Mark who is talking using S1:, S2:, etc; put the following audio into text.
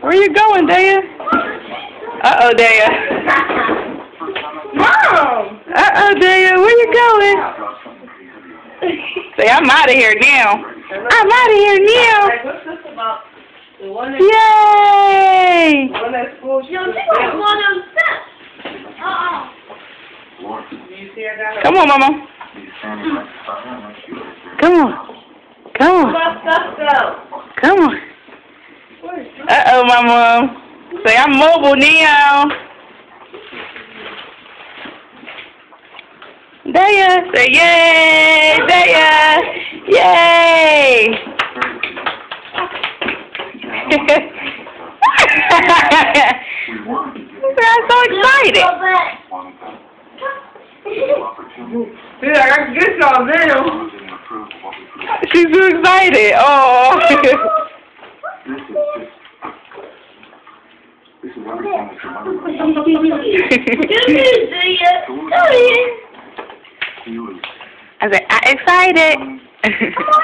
S1: Where you going, Daya? Uh-oh, Daya.
S2: Mom!
S1: Uh-oh, Daya. Where you going? Say, I'm out of here now. I'm out of here now. Yay! Come on, Mama. Come on. Come on.
S2: My stuff go.
S1: Come on. Uh-oh, my mom. Say, I'm mobile now. Daya. Say, yay! Daya! Yay! I'm so excited.
S2: Dude, I got get now.
S1: She's so excited. Oh.
S3: Good news, do ya? Go ahead.
S1: I said, I'm excited.
S3: Come on, dear.